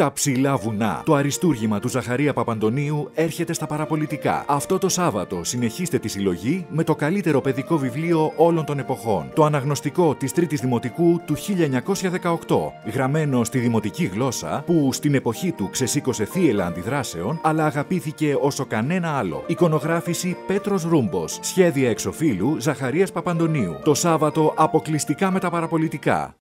Τα ψηλά βουνά. Το αριστούργημα του Ζαχαρία Παπαντονίου έρχεται στα παραπολιτικά. Αυτό το Σάββατο συνεχίστε τη συλλογή με το καλύτερο παιδικό βιβλίο όλων των εποχών. Το αναγνωστικό της Τρίτης Δημοτικού του 1918. Γραμμένο στη δημοτική γλώσσα που στην εποχή του ξεσήκωσε θύελα αντιδράσεων αλλά αγαπήθηκε όσο κανένα άλλο. Εικονογράφηση Πέτρος Ρούμπος. Σχέδια εξοφίλου Ζαχαρίας Παπαντονίου. Το Σάββατο αποκλειστικά με τα παραπολιτικά.